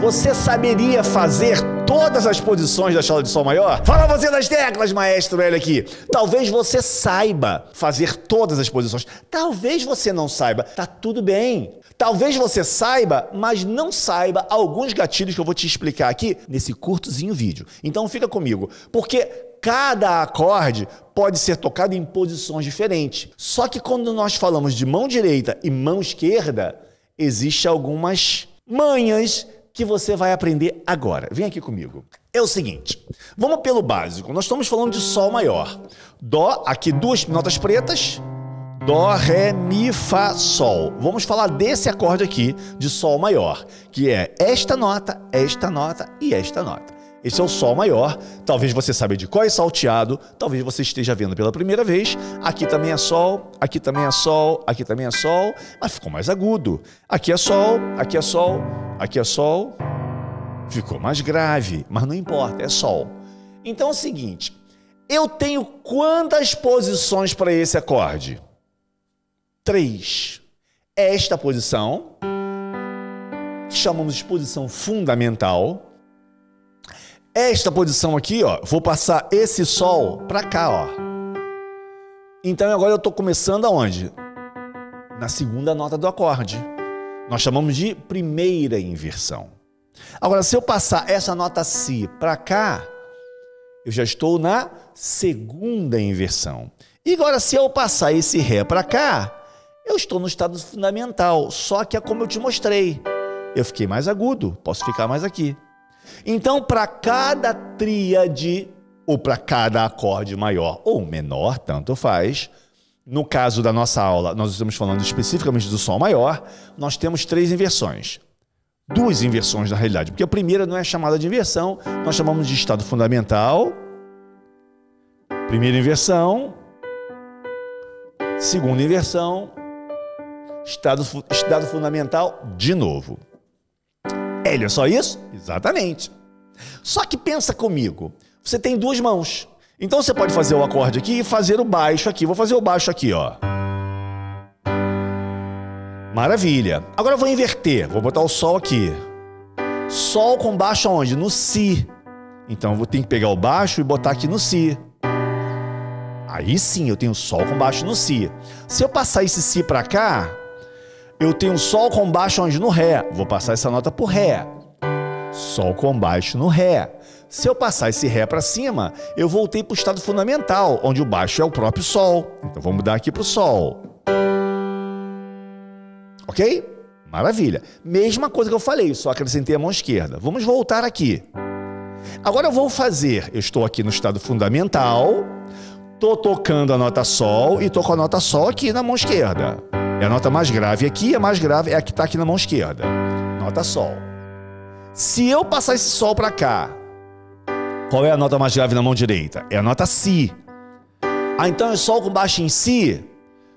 Você saberia fazer todas as posições da escala de Sol maior? Fala você das teclas, maestro Hélio aqui. Talvez você saiba fazer todas as posições. Talvez você não saiba. Tá tudo bem. Talvez você saiba, mas não saiba alguns gatilhos que eu vou te explicar aqui nesse curtozinho vídeo. Então fica comigo, porque cada acorde pode ser tocado em posições diferentes. Só que quando nós falamos de mão direita e mão esquerda, existe algumas manhas que você vai aprender agora. Vem aqui comigo. É o seguinte, vamos pelo básico. Nós estamos falando de Sol maior. Dó, aqui duas notas pretas. Dó, Ré, Mi, Fá, Sol. Vamos falar desse acorde aqui de Sol maior, que é esta nota, esta nota e esta nota. Esse é o Sol maior. Talvez você saiba de qual é salteado, talvez você esteja vendo pela primeira vez. Aqui também é Sol, aqui também é Sol, aqui também é Sol, mas ficou mais agudo. Aqui é Sol, aqui é Sol, aqui é Sol. Ficou mais grave, mas não importa, é Sol. Então é o seguinte: eu tenho quantas posições para esse acorde? Três. Esta posição, que chamamos de posição fundamental esta posição aqui, ó, vou passar esse sol para cá, ó. Então agora eu estou começando aonde? Na segunda nota do acorde. Nós chamamos de primeira inversão. Agora, se eu passar essa nota Si para cá, eu já estou na segunda inversão. E agora, se eu passar esse Ré para cá, eu estou no estado fundamental. Só que é como eu te mostrei. Eu fiquei mais agudo, posso ficar mais aqui. Então, para cada tríade, ou para cada acorde maior ou menor, tanto faz, no caso da nossa aula, nós estamos falando especificamente do Sol maior, nós temos três inversões. Duas inversões na realidade, porque a primeira não é chamada de inversão, nós chamamos de estado fundamental. Primeira inversão. Segunda inversão. Estado, estado fundamental de novo. É só isso? Exatamente. Só que pensa comigo, você tem duas mãos. Então você pode fazer o acorde aqui e fazer o baixo aqui. Vou fazer o baixo aqui, ó. Maravilha. Agora eu vou inverter. Vou botar o sol aqui. Sol com baixo aonde? No si. Então eu vou ter que pegar o baixo e botar aqui no si. Aí sim eu tenho sol com baixo no si. Se eu passar esse si para cá, eu tenho Sol com baixo onde? No Ré. Vou passar essa nota por Ré. Sol com baixo no Ré. Se eu passar esse Ré para cima, eu voltei para o estado fundamental, onde o baixo é o próprio Sol. Então vamos mudar aqui para o Sol. Ok? Maravilha. Mesma coisa que eu falei, só acrescentei a mão esquerda. Vamos voltar aqui. Agora eu vou fazer, eu estou aqui no estado fundamental, estou tocando a nota Sol e estou com a nota Sol aqui na mão esquerda. É a nota mais grave aqui, a mais grave é a que está aqui na mão esquerda. Nota Sol. Se eu passar esse Sol para cá, qual é a nota mais grave na mão direita? É a nota Si. Ah, então é Sol com baixo em Si?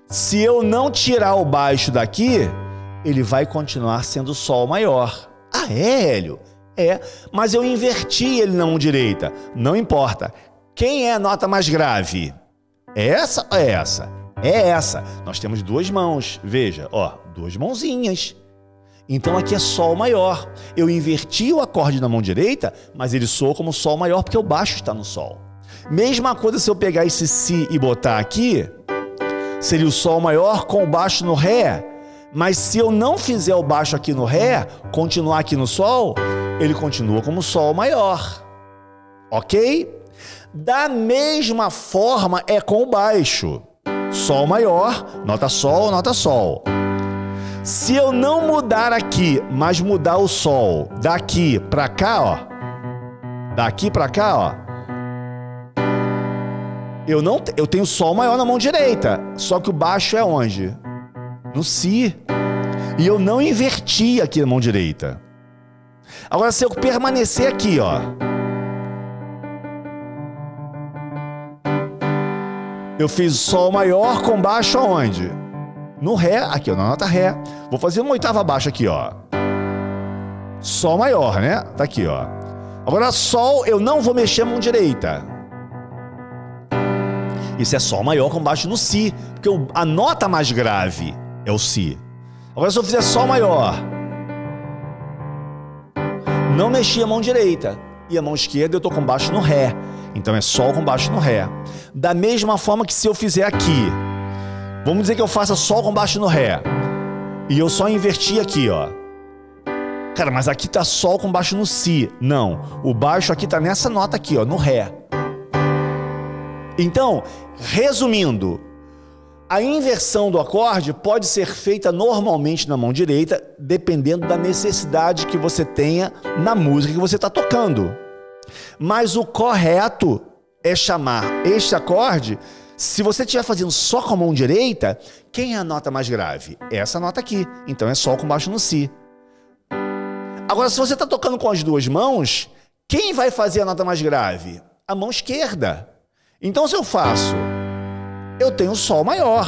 Se eu não tirar o baixo daqui, ele vai continuar sendo Sol maior. Ah, é, Hélio? É, mas eu inverti ele na mão direita. Não importa. Quem é a nota mais grave? É essa ou é essa? é essa. Nós temos duas mãos, veja, ó, duas mãozinhas. Então aqui é Sol maior. Eu inverti o acorde na mão direita, mas ele soa como Sol maior porque o baixo está no Sol. Mesma coisa se eu pegar esse Si e botar aqui, seria o Sol maior com o baixo no Ré. Mas se eu não fizer o baixo aqui no Ré, continuar aqui no Sol, ele continua como Sol maior. Ok? Da mesma forma é com o baixo. Sol maior, nota Sol, nota Sol. Se eu não mudar aqui, mas mudar o Sol daqui para cá, ó, daqui para cá, ó, eu não, eu tenho Sol maior na mão direita, só que o baixo é onde? No Si. E eu não inverti aqui na mão direita. Agora, se eu permanecer aqui, ó, Eu fiz Sol maior com baixo aonde? No Ré, aqui, ó, na nota Ré. Vou fazer uma oitava abaixo aqui, ó. Sol maior, né? Tá aqui, ó. Agora, Sol, eu não vou mexer a mão direita. Isso é Sol maior com baixo no Si, porque a nota mais grave é o Si. Agora, se eu fizer Sol maior, não mexi a mão direita. E a mão esquerda eu tô com baixo no Ré. Então é Sol com baixo no Ré. Da mesma forma que se eu fizer aqui, vamos dizer que eu faça Sol com baixo no Ré. E eu só inverti aqui, ó. Cara, mas aqui tá Sol com baixo no Si. Não, o baixo aqui tá nessa nota aqui, ó, no Ré. Então, resumindo, a inversão do acorde pode ser feita normalmente na mão direita, dependendo da necessidade que você tenha na música que você está tocando. Mas o correto é chamar este acorde. Se você estiver fazendo só com a mão direita, quem é a nota mais grave? Essa nota aqui. Então é Sol com baixo no Si. Agora, se você está tocando com as duas mãos, quem vai fazer a nota mais grave? A mão esquerda. Então, se eu faço eu tenho Sol maior.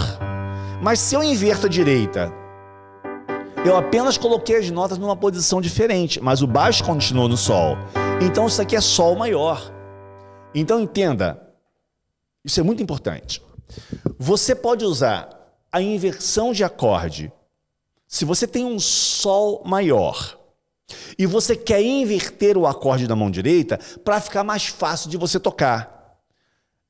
Mas se eu inverto a direita, eu apenas coloquei as notas numa posição diferente, mas o baixo continuou no Sol. Então isso aqui é Sol maior. Então entenda, isso é muito importante. Você pode usar a inversão de acorde. Se você tem um Sol maior e você quer inverter o acorde da mão direita para ficar mais fácil de você tocar.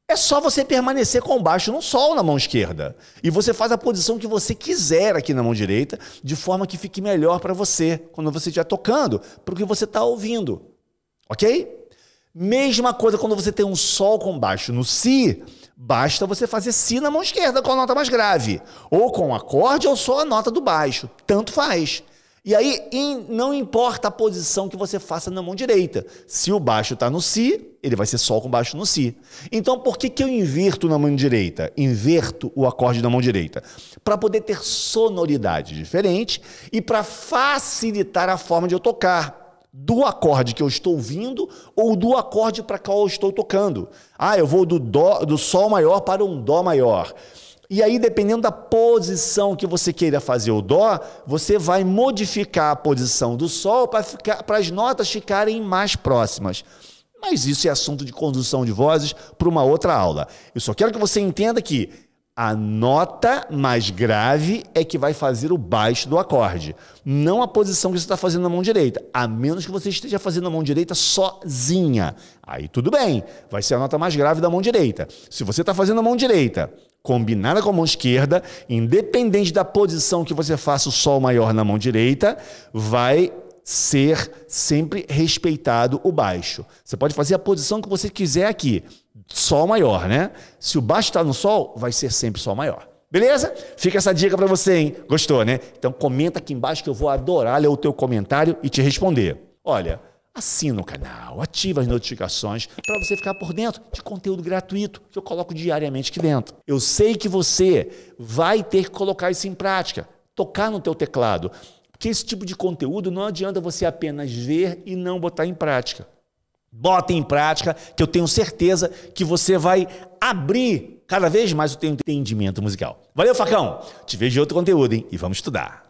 É só você permanecer com baixo no sol na mão esquerda. E você faz a posição que você quiser aqui na mão direita, de forma que fique melhor para você quando você estiver tocando, para o que você está ouvindo. Ok? Mesma coisa quando você tem um sol com baixo no si, basta você fazer si na mão esquerda com a nota mais grave. Ou com acorde ou só a nota do baixo. Tanto faz. E aí não importa a posição que você faça na mão direita. Se o baixo está no Si, ele vai ser Sol com baixo no Si. Então por que, que eu inverto na mão direita? Inverto o acorde na mão direita. Para poder ter sonoridade diferente e para facilitar a forma de eu tocar do acorde que eu estou ouvindo ou do acorde para qual eu estou tocando. Ah, eu vou do, dó, do Sol maior para um Dó maior. E aí, dependendo da posição que você queira fazer o Dó, você vai modificar a posição do Sol para as notas ficarem mais próximas. Mas isso é assunto de condução de vozes para uma outra aula. Eu só quero que você entenda que a nota mais grave é que vai fazer o baixo do acorde, não a posição que você está fazendo na mão direita, a menos que você esteja fazendo na mão direita sozinha. Aí tudo bem, vai ser a nota mais grave da mão direita. Se você está fazendo a mão direita combinada com a mão esquerda, independente da posição que você faça o sol maior na mão direita, vai ser sempre respeitado o baixo. Você pode fazer a posição que você quiser aqui, sol maior, né? Se o baixo está no sol, vai ser sempre sol maior. Beleza? Fica essa dica para você, hein? Gostou, né? Então comenta aqui embaixo que eu vou adorar ler o teu comentário e te responder. Olha, Assina o canal, ativa as notificações para você ficar por dentro de conteúdo gratuito que eu coloco diariamente aqui dentro. Eu sei que você vai ter que colocar isso em prática, tocar no teu teclado, porque esse tipo de conteúdo não adianta você apenas ver e não botar em prática. Bota em prática, que eu tenho certeza que você vai abrir cada vez mais o teu entendimento musical. Valeu, Facão! Te vejo em outro conteúdo, hein? E vamos estudar.